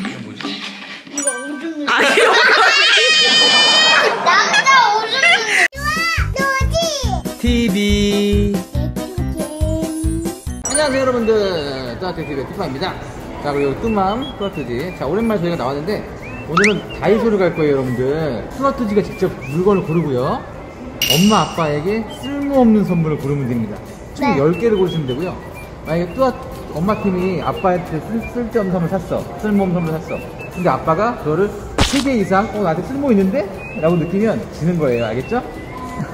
이거 오줌 아 이거 남자 오줌 TV 안녕하세요 여러분들. 또아트TV의 뚜파입니다. 자 그리고 뚜맘 뚜아트지. 자 오랜만에 저희가 나왔는데 오늘은 다이소를 갈 거예요 여러분들. 뚜아트지가 직접 물건을 고르고요. 엄마 아빠에게 쓸모없는 선물을 고르면 됩니다. 총 네. 10개를 고르시면 되고요. 만약에 뚜아 엄마 팀이 아빠한테 쓸, 쓸데없는 선물 샀어. 쓸모없는 선물 샀어. 근데 아빠가 그거를 3개 이상 어 나한테 쓸모 있는데? 라고 느끼면 지는 거예요. 알겠죠?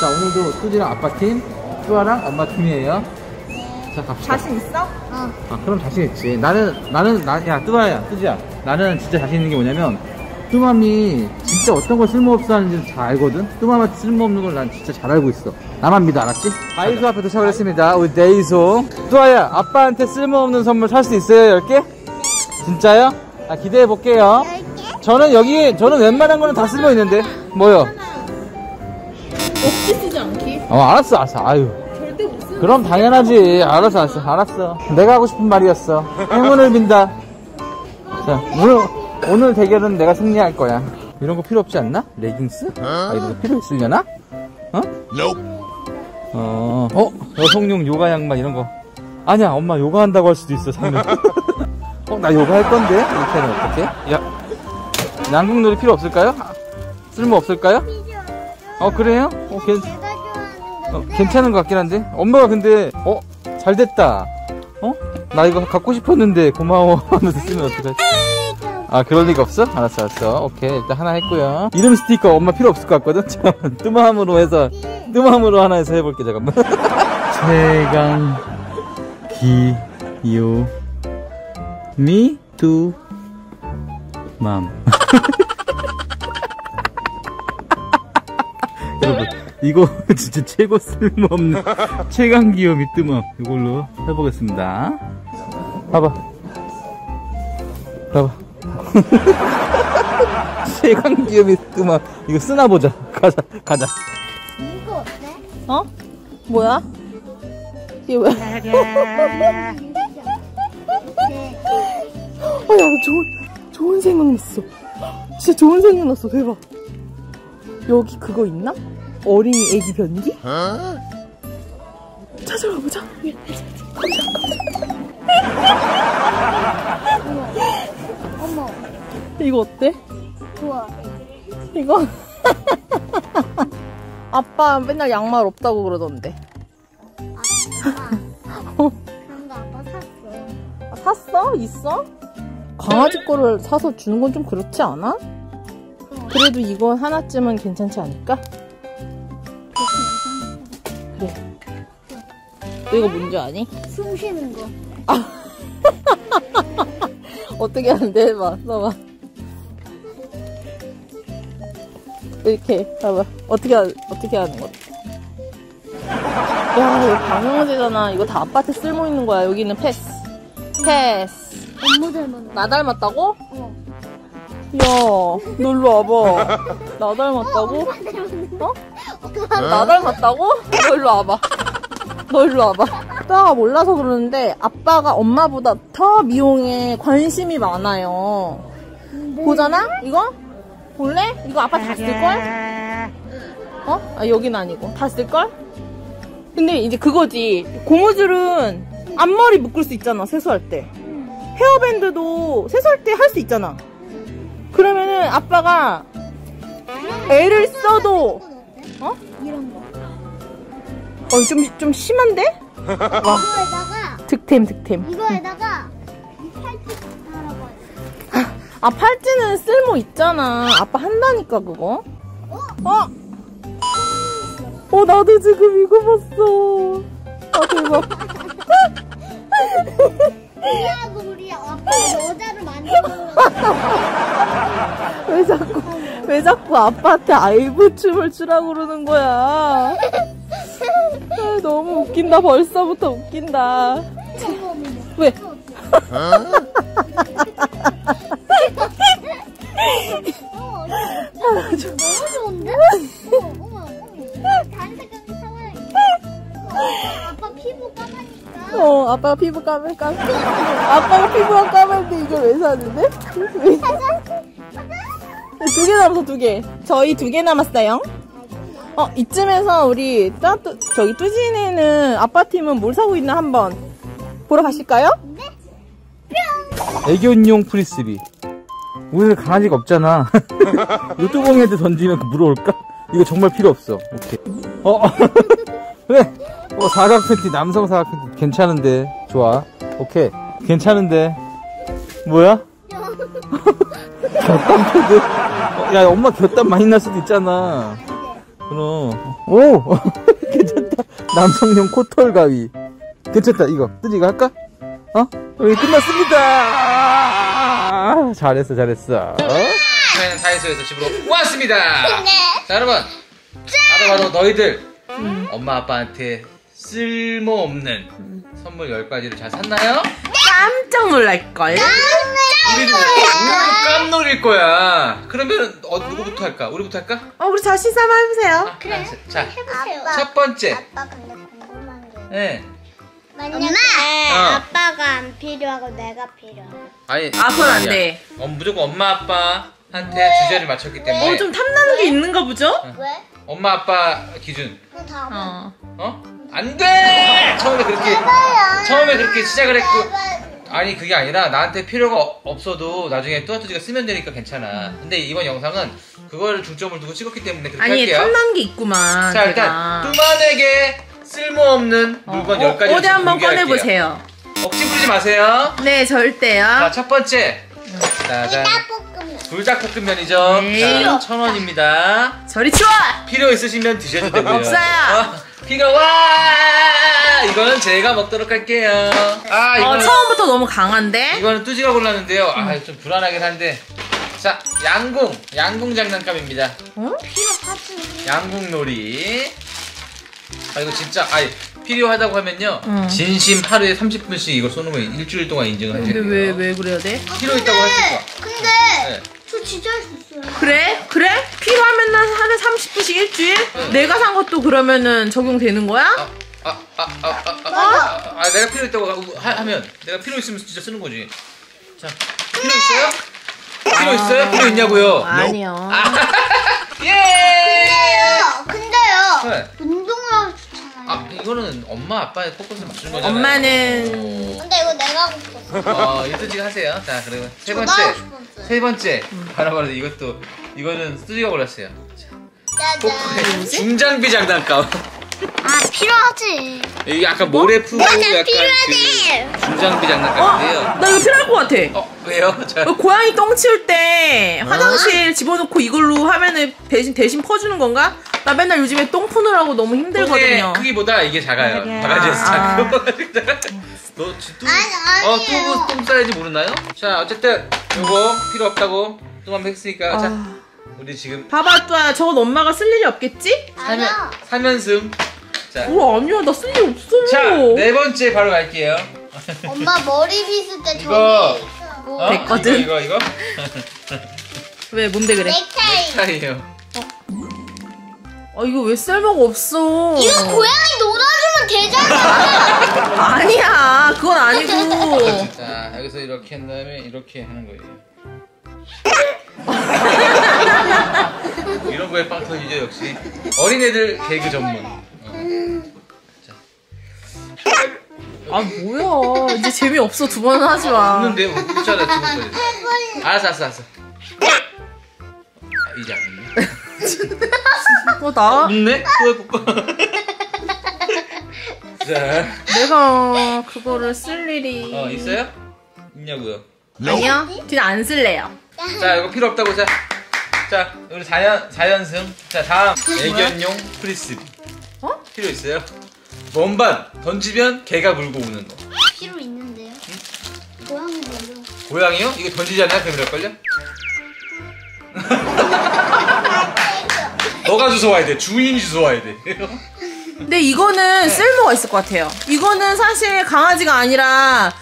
자 오늘도 뚜지랑 아빠 팀 뚜아랑 엄마 팀이에요. 자 갑시다. 자신 있어? 어? 아 그럼 자신 있지. 나는 나는 나 야 뚜아야 뚜지야. 나는 진짜 자신 있는 게 뭐냐면 뚜맘이 진짜 어떤 걸 쓸모없어 하는지 잘 알거든 뚜맘한테 쓸모없는 걸 난 진짜 잘 알고 있어 나만 믿어 알았지? 다이소 앞에 도착을 했습니다 우리 데이소 뚜아야 아빠한테 쓸모없는 선물 살 수 있어요 10개? 진짜요? 아 기대해 볼게요 10개? 저는 여기 저는 웬만한 거는 다 쓸모 있는데 뭐요? 억지 쓰지 않기? 어 알았어 알았어 아유 절대 못 쓰는 그럼 당연하지. 알았어, 알았어, 알았어. 내가 하고 싶은 말이었어. 행운을 빈다. 자, 오늘, 오늘 대결은 내가 승리할 거야. 이런 거 필요 없지 않나? 레깅스? 아, 이런 거 필요 있으려나? 어? 어, 어? 여성용 요가 양말 이런 거. 아니야, 엄마 요가 한다고 할 수도 있어, 사면. 어, 나 요가 할 건데? 이렇게 하면 어떡해? 야, 양궁놀이 필요 없을까요? 쓸모 없을까요? 어, 그래요? 어, 괜, 어, 괜찮은 것 같긴 한데 엄마가 근데 어? 잘 됐다 어? 나 이거 갖고 싶었는데 고마워 하면서 쓰면 어떡하지 아 그럴 리가 없어? 알았어 알았어. 오케이 일단 하나 했고요. 이름 스티커 엄마 필요 없을 것 같거든? 잠깐만 뚜마함으로 해서 뚜마함으로 하나 해서 해볼게 잠깐만 최강 기요 미투맘. 여러분 이거 진짜 최고 쓸모없는 최강 기염이 뜸함 이걸로 해보겠습니다. 봐봐. 봐봐 최강 기염이 뜸함 이거 쓰나 보자 가자 가자 이거 어때? 어? 뭐야? 이게 뭐야? 네. 어, 야, 좋은, 좋은 생각 났어. 진짜 좋은 생각 났어. 대박. 여기 그거 있나? 어린이 애기 변기? 찾아가 보자. 어머 이거 어때? 좋아 이거? 아빠 맨날 양말 없다고 그러던데. 아빠 그런 거 아빠 샀어 아, 샀어? 있어? 강아지 거를 사서 주는 건 좀 그렇지 않아? 그래도 이건 하나쯤은 괜찮지 않을까? 그래. 너 이거 뭔지 아니? 숨 쉬는 거 어떻게 하는데? 해봐, 써봐. 이렇게, 봐봐. 어떻게, 하, 어떻게 하는 거야? 야, 이거 방향제잖아. 이거 다 아빠한테 쓸모 있는 거야. 여기는 패스. 패스. 엄마 닮았나? 나 닮았다고? 어 야, 너 일로 와봐. 나 닮았다고? 어? 나 닮았다고? 너 일로 와봐. 너 일로 와봐. 아빠가 몰라서 그러는데 아빠가 엄마보다 더 미용에 관심이 많아요. 보잖아? 이거? 볼래? 이거 아빠 다 쓸걸? 어? 아, 여긴 아니고. 다 쓸걸? 근데 이제 그거지. 고무줄은 앞머리 묶을 수 있잖아, 세수할 때. 헤어밴드도 세수할 때 할 수 있잖아. 그러면은 아빠가 애를 써도 어? 이런 거 어, 좀, 좀 심한데? 이거에다가 득템, 득템. 이거에다가 이 팔찌 하라고 했어 아, 팔찌는 쓸모 있잖아. 아빠 한다니까, 그거. 어? 어, 나도 지금 이거 봤어. 아, 대박. 그래하고 우리 아빠 여자를 만들어 왜 자꾸, 왜 자꾸 아빠한테 아이브 춤을 추라고 그러는 거야. 아, 너무 웃긴다. 벌써부터 웃긴다. 왜? 어, 아빠 피부 피부 까매 까매. 아빠가 피부가 까맨데 이걸 왜 사는데? 두 개 남았어 두 개. 저희 두 개 남았어요. 어 이쯤에서 우리 따 뚜 저기 뚜진이는 아빠 팀은 뭘 사고 있나 한번 보러 가실까요? 애견용 프리스비. 우리는 강아지가 없잖아. 이 뚜껑에도 던지면 그 물어올까? 이거 정말 필요 없어. 오케이. 어, 그래. 어, 사각 팬티, 남성 사각 팬티. 괜찮은데. 좋아. 오케이. 괜찮은데. 뭐야? 곁담 패드. 어, 야, 엄마 곁담 많이 날 수도 있잖아. 그럼. 오! 괜찮다. 남성용 코털 가위. 괜찮다, 이거. 뜨지, 이거 할까? 어? 여기 끝났습니다! 잘했어, 잘했어. 저희는 다이소에서 집으로 왔습니다! 자, 여러분. 바로 바로 너희들. 엄마, 아빠한테 쓸모없는 선물 10가지를 잘 샀나요? 깜짝 놀랄걸. 우리도, 우리도 깜놀일 거야. 그러면, 어, 누구부터 할까? 우리부터 할까? 어 우리 자신 삼아 해보세요. 그래. 자, 해보세요. 첫 번째. 아빠 근데 궁금한 게. 네. 만약에 어. 아빠가 안 필요하고 내가 필요하고. 아니, 아, 그건 안 아니야. 돼. 어, 무조건 엄마, 아빠한테 주제를 맞췄기 때문에. 어 좀 탐나는 게 있는가 보죠? 왜? 엄마, 아빠 기준. 그럼 다음은. 어. 어? 안 돼! 처음에 그렇게, 처음에 그렇게 시작을 했고. 아니, 그게 아니라 나한테 필요가 어- 없어도 나중에 뚜아뚜지가 쓰면 되니까 괜찮아. 근데 이번 영상은 그걸 중점을 두고 찍었기 때문에 그렇게 아니 할게요. 게 있구만. 자, 일단, 뚜만에게 쓸모없는 물건 어, 10가지 어디 한번 꺼내보세요. 억지 부리지 마세요. 네 절대요. 자, 첫 번째. 짜잔. 불닭볶음면이죠. 네. 자, 천 원입니다. 저리 치워. 필요 있으시면 드셔도 되고요. 없어요. 어, 필요 와! 이거는 제가 먹도록 할게요. 아, 어 이거는 처음부터 너무 강한데. 이거는 뚜지가 골랐는데요. 아, 좀 불안하긴 한데. 자, 양궁, 양궁 장난감입니다. 어? 필요하지. 양궁놀이. 아, 이거 진짜, 아니, 필요하다고 하면요. 응. 진심 하루에 30분씩 이거 쏘는 거 일주일 동안 인증을 근데 하셔야 왜. 왜 그래야 돼? 필요 있다고 하실 거야. 근데 네. 저 진짜 샀어요. 그래? 그래? 필요하면 하는 30분씩 일주일? 내가 산 것도 그러면은 적용되는 거야? 아, 아, 아, 아, 아, 아, 아, 어? 아 내가 필요 있다고 하, 하면 내가 필요 있으면 진짜 쓰는 거지. 자, 필요 있어요? 필요 있어요? 필요 있냐고요? 아, 아니요. 아, 예! 근데요, 근데요. 네. 운동하고 좋잖아요. 아, 이거는 엄마 아빠의 포커스 맞춘 거잖아요. 엄마는 근데 이거 내가 하고 싶었어. 어, 이뚜지가 하세요. 자, 그리고 세 번째. 하고 싶었어요. 세 번째. 바로 이것도 이거는 뚜지가 골랐어요. 짜잔. 중장비 장난감. 아 필요하지. 이게 약간 모래 푸고 맞아, 약간 필요하대. 그 중장비 어? 장난감인데요. 나 이거 필요할 것 같아. 어, 왜요? 자, 어, 고양이 똥 치울 때 화장실 집어넣고 이걸로 하면은 대신 대신 퍼주는 건가? 나 맨날 요즘에 똥 푸느라고 너무 힘들거든요. 크기보다 이게 작아요. 바가지에서 아. 작고. 너 지- 뚜, 아니, 어. 뚜부 똥 사이즈 모르나요? 자, 어쨌든 요거 필요 없다고 똥만 했으니까 자, 아. 우리 지금 봐봐 뚜아 저건 엄마가 쓸 일이 없겠지? 사면. 사면승. 자, 뭐 아니야 나 쓸 일 없어. 자, 네 번째 바로 갈게요. 엄마 머리 빗을 때 이거. 저기 뭐 어? 됐거든. 이거 이거 왜 뭔데 그래? 넥타이. 차이에요. 아 이거 왜 쓸모가 없어? 이거 고양이 놀아주면 되잖아. 아니야 그건 아니고. 자, 여기서 이렇게 한 다음에 이렇게 하는 거예요. 이런 거에 빵 터지죠 역시 어린애들 개그 전문. 어. 아 뭐야 이제 재미 없어 두 번은 하지 마. 웃는데 웃잖아 지금까지. 알았어 알았어 알았어. 아, 이제 안 웃네. 어 나? 웃네? 또 해볼까? 자, 내가 그거를 쓸 일이. 어 있어요? 있냐고요? 아니요. 그냥 안 쓸래요. 자 이거 필요 없다고 자. 자 우리 4연 4연승. 자 다음 애견용 프리스비. 어? 필요 있어요? 원반 던지면 개가 물고 오는 거. 필요 있는데요. 고양이 놀려. 고양이요? 이거 던지지 않나? 그럼 이럴걸요? 너가 주워 와야 돼. 주인이 주워 와야 돼. 근데 이거는 쓸모가 있을 것 같아요. 이거는 사실 강아지가 아니라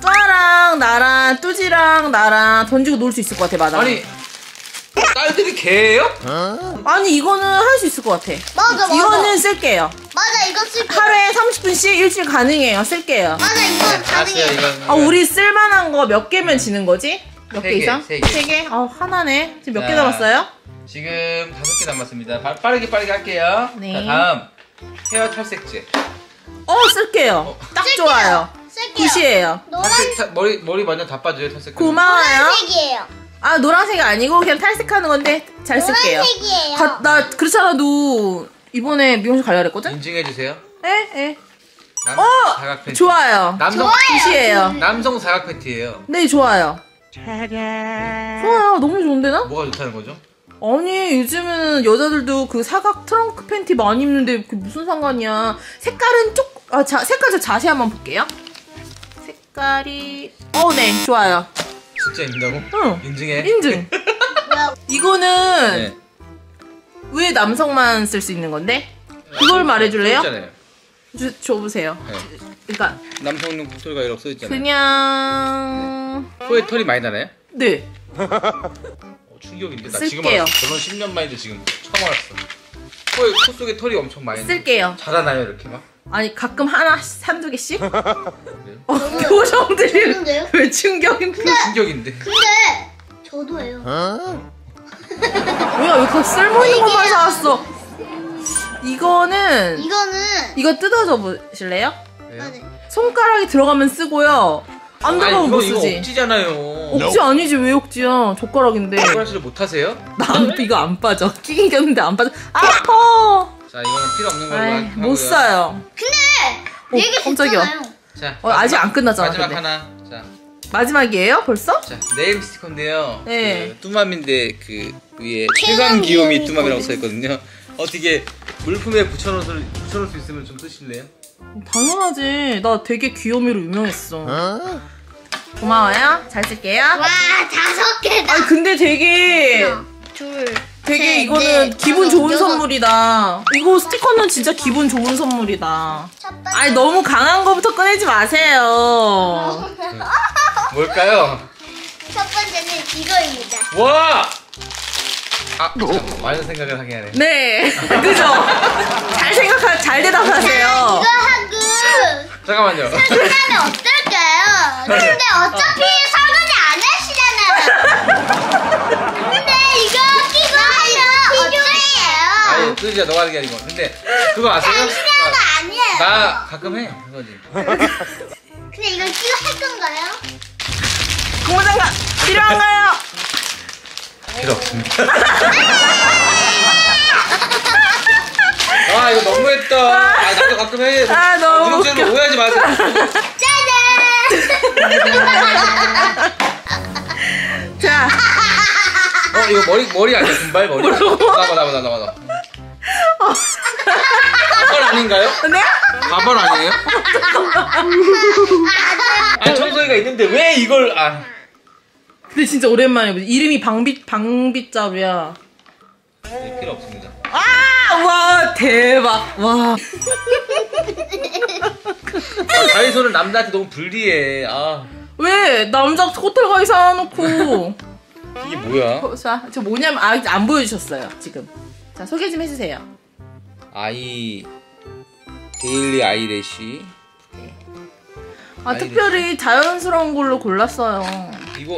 뚜아랑 나랑 뚜지랑 나랑 던지고 놀 수 있을 것 같아 마당. 아니 딸들이 개예요? 아니 이거는 할 수 있을 것 같아. 맞아, 맞아. 이거는 쓸게요. 맞아, 이거 쓸게. 하루에 30분씩 일주일 가능해요. 쓸게요. 맞아, 이건 알았어요 가능해. 이건. 아 우리 쓸만한 거 몇 개면 지는 거지? 몇 세 개 개, 이상? 세 개. 세 개? 아 하나네. 지금 몇 개 자. 남았어요? 지금 다섯 개 남았습니다. 빠- 빠르게 빠르게 할게요. 네. 자 다음 헤어 탈색제. 어 쓸게요. 딱 쓸게요. 좋아요. 쓸게요. 굿이에요. 노란, 탈색 타- 머리 머리 완전 다 빠져요 탈색. 고마워요. 노란색이에요. 아 노란색이 아니고 그냥 탈색하는 건데 잘 쓸게요. 노란색이에요. 가- 나 그렇잖아 도 이번에 미용실 가려 그랬거든? 인증해 주세요. 에? 에. 남 어! 사각 팬티. 좋아요. 남성 좋아요. 굿이에요. 남성 사각 팬티예요. 네 좋아요. 좋아요. 너무 좋은데 나? 뭐가 좋다는 거죠? 아니 요즘은 여자들도 그 사각 트렁크 팬티 많이 입는데 그게 무슨 상관이야 색깔은 쪽 아, 자, 색깔 저 자세히 한번 볼게요 색깔이 어 네 좋아요 진짜 입는다고? 응 인증해. 인증? 이거는 네. 왜 남성만 쓸 수 있는 건데 그걸 말해줄래요? 있잖아요. 주, 줘보세요 네. 그러니까 남성용 국소리가 이렇게 써 있잖아요. 그냥 코에 털이 많이 나나요? 네 어, 충격인데 나 지금 쓸게요. 알았어. 결혼 10년 만인데 지금 처음 알았어. 코에 코 속에 털이 엄청 많이. 나. 쓸게요 자라나요 이렇게 막? 아니 가끔 하나 한두 개씩 그래요? 어, 표정들이 좋은데요? 왜 충격인 거야 충격인데. 근데, 저도 해요. 뭐야 왜 그렇게 쓸모있는 것만 사왔어 이거는 이거는, 이거 뜯어줘 보실래요? 네. 맞아. 손가락이 들어가면 쓰고요 안 들어가면 못 이거 쓰지 억지잖아요. 억지 아니지 왜 억지야 젓가락인데 손가락질 못 하세요? 난 이거 안 빠져 끼긴 꼈는데 안 빠져 아파 자 이거는 필요 없는 걸로 아이, 하고요. 못 써요 근데, 얘기 깜짝이야. 됐잖아요. 자 어, 아직 안 끝났잖아, 마지막 근데. 하나. 자, 마지막이에요 벌써? 자 name 스티커인데요. 네. 그 뚜맘인데 그 위에 최강 귀요미 뚜맘이라고 코드. 써 있거든요. 어떻게 물품에 붙여놓을 붙여놓을 수 있으면 좀 쓰실래요? 당연하지 나 되게 귀요미로 유명했어 고마워요 잘 쓸게요 와, 다섯 개다. 아니 근데 되게 하나, 둘, 되게 셋, 이거는 넷, 기분 좋은. 선물이다. 이거 스티커는 진짜 기분 좋은 선물이다. 아니 너무 강한 거부터 꺼내지 마세요. 뭘까요? 첫 번째는 이거입니다. 와! 아, 참, 많은 생각을 하게 하네. 네, 그죠? 잘 생각하, 잘 대답하세요. 이거 하고 잠깐만요. 끝나면 어떨까요? 근데 어차피 설거지 안 하시잖아요. 근데 이거 끼고 하면 뚜지야, 너가 하는 게 아니고. 근데, 그거 아세요? 당신이 하는 거 아니에요. 나 가끔 해. 그거지. 근데 이걸 끼고 할 건가요? 고무장갑 필요한가요? 필요 없습니다. 아, 이거 너무했다. 아, 나도 가끔 해. 아, 너무 우리 웃겨. 오해하지 마세요. 짜잔! 자, 어, 이거 머리, 머리 아니야? 금발 머리. 나봐, 나봐, 나봐, 나봐. 가발 아닌가요? 네? 가발 아니에요? 아니, 청소기가 있는데 왜 이걸, 아. 근데 진짜 오랜만에 보지. 이름이 방빗 방빗자루야. 네, 필요 없습니다. 아, 와 대박. 와. 아, 다이소는 남자한테 너무 불리해. 아, 왜 남자 호텔 가게 사놓고. 이게 뭐야? 어, 자, 저 뭐냐면 아직 안 보여주셨어요 지금. 자 소개 좀 해주세요. 아이, 데일리 아이래쉬. 아 아이리스. 특별히 자연스러운 걸로 골랐어요. 이거,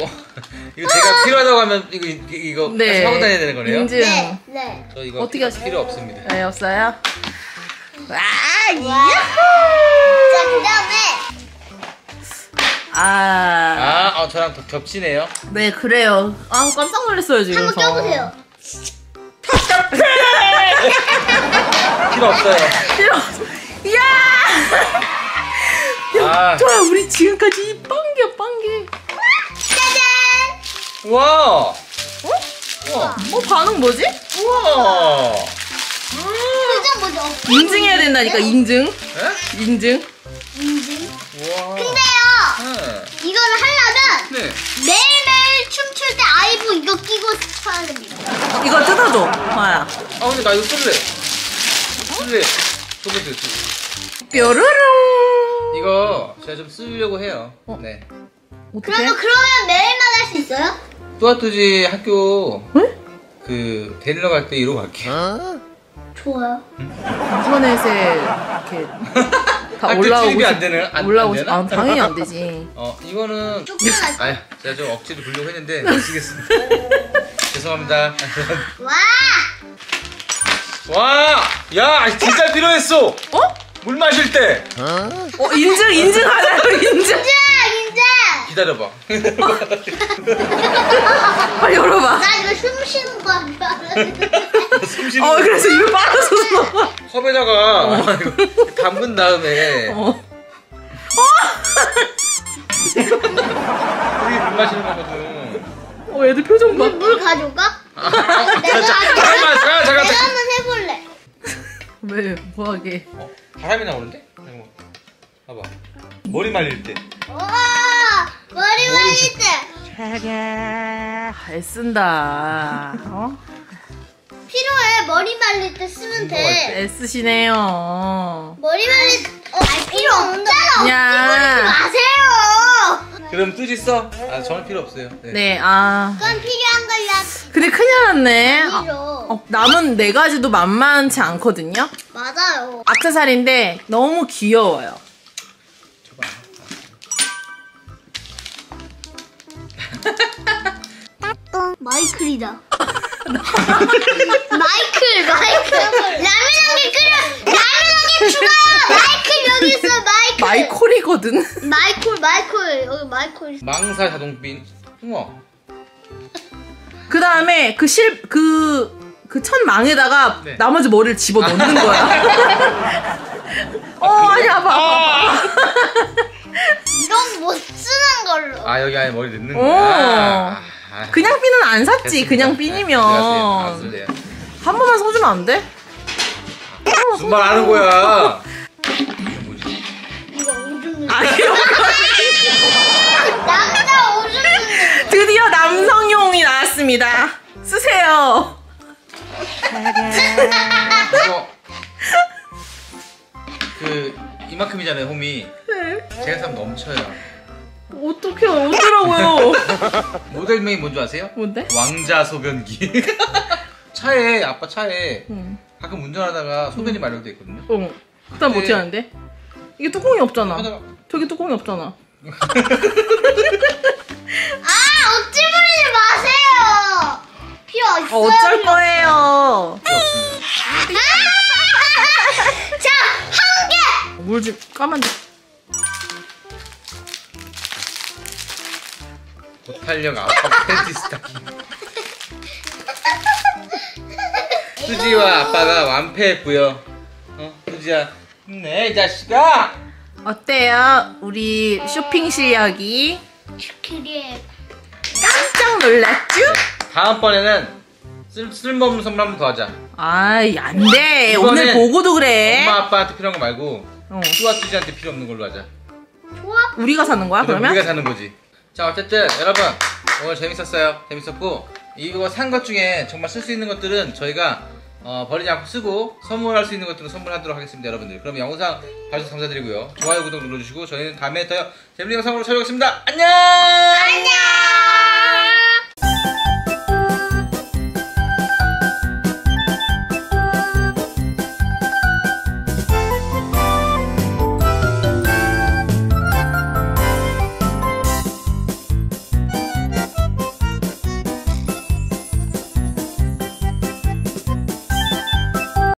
이거 제가 필요하다고 하면 이거, 이거, 네. 사고 다녀야 되는 거네요? 인증. 네, 네. 저 이거 어떻게 필요, 하시- 필요 없습니다. 네 없어요. 와 와. 자, 그 다음에 아. 아, 어, 저랑 겹- 겹치네요. 네 그래요. 아 깜짝 놀랐어요 지금. 한번 저. 껴보세요. 필요 없어요. 싫어. 이야. 아, 좋아 우리 지금까지 빵개야 빵개. 짜잔! 우와! 우와! 어 반응 뭐지? 우와! 표정 먼저 엎- 인증해야 된다니까 인증. 에? 인증. 인증. 우와! 근데요, 네. 이거를 하려면 네. 매일매일 춤출 때 아이브 이거 끼고 쳐야 됩니다. 이거 뜯어줘. 마야. 아, 근데 나 이거 쓸래. 쓸래. 줘보세요. 줘. 뾰로롱. 이거 제가 좀 쓰려고 해요. 어? 네. 어떻게? 그러면 그러면 매일만 할 수 있어요? 뚜아뚜지 학교 응? 그 데리러 갈 때 이러고 갈게. 좋아요. 인터넷에 이렇게 다 학교 올라오고 출입이 싶- 안 되는- 안- 안 올라오고 되나? 싶- 아, 당연히 안 되지. 어 이거는 쫓겨났어. 아야 제가 좀 억지로 부르려고 했는데 못 쓰겠습니다. 죄송합니다. 와! 와, 야 진짜 필요했어. 어? 물 마실 때어 인증 인증하자고 인증. 인자! 인자! 기다려봐. 빨리 열어봐. 나 이거 숨 쉬는 거 쉬는 어 거. 그래서 입을 빨아줬어. 컵에다가 이거 담근 다음에 어. 우리 물 마시는 거거든. 어 애들 표정 봐. 물, 물 가져올까? 아, 내가, 잠깐, 잠깐, 잠깐, 잠깐. 내가 한번 해볼래. 왜 뭐하게? 어, 바람이 나오는데? 잠깐만. 봐봐. 머리 말릴 때. 와! 머리 말릴 때. 애쓴다. 어? 필요해. 머리 말릴 때 쓰면 돼. 애쓰시네요. 머리 말릴 때. 어, 아니, 필요 없잖아. 야. 마세요. 그럼 뜻 있어? 아, 저는 필요 없어요. 네. 네, 아. 그건 필요한 거야. 근데 큰일 났네. 아, 필요. 어, 남은 네 가지도 만만치 않거든요. 맞아요. 악세사리인데 너무 귀여워요. 줘봐. 마이클이다. 마이클, 마이클. 라면 한 개 끓여. 라면 한 개 추가. 마이클 여기 있어. 마이클. 마이콜이거든. 마이클, 마이클. 여기 마이클. 있어. 망사 자동빈. 우와. 그 다음에 그 실, 그, 그 천 망에다가 네. 나머지 머리를 집어 넣는 거야. 어, 아니, 아파. 이런 못 쓰는 걸로. 아, 여기 안에 머리 넣는 오. 거야. 아, 그냥 삐는 안 샀지. 됐습니다. 그냥 네, 삐니면. 들어가세요. 아, 쓸래요. 한 번만 써주면 안 돼? 무슨 말 하는 거야? 아, 이거. 남자 오줌 드디어 남성용이 나왔습니다. 쓰세요. 이거 그 이만큼이잖아요, 홈이. 네. 제가 사면 넘쳐요. 어떻게, 어쩌라고요? 모델명이 뭔지 아세요? 뭔데? 왕자 소변기. 차에 아빠 차에 응. 가끔 운전하다가 소변이 마련돼 있거든요. 어. 그다음 네. 어떻게 하는데? 이게 뚜껑이 없잖아. 하다가 저기 뚜껑이 없잖아. 아, 억지 부리지 마세요. 필요 있어요. 어쩔 거예요. 아! 자, 한 개. 물 좀 까만 데 고탄력 아빠 팬티 스타킹. 수지와 아빠가 완패했고요. 어, 수지야, 힘내 이 자식아. 어때요? 우리 쇼핑 실력이 그래. 깜짝 놀랐죠? 다음번에는 쓸, 쓸모없는 선물 한 번 더 하자. 아이 안돼 오늘 보고도 그래 엄마 아빠한테 필요한 거 말고 어. 수아 수지한테 필요 없는 걸로 하자. 좋아. 우리가 사는 거야 그러면? 우리가 사는 거지. 자 어쨌든 여러분 오늘 재밌었어요. 재밌었고 이거 산 것 중에 정말 쓸 수 있는 것들은 저희가 어, 버리지 않고 쓰고 선물할 수 있는 것들은 선물하도록 하겠습니다 여러분들. 그럼 영상 봐주셔서 감사드리고요. 좋아요 구독 눌러주시고 저희는 다음에 더 재밌는 영상으로 찾아오겠습니다. 안녕. 안녕.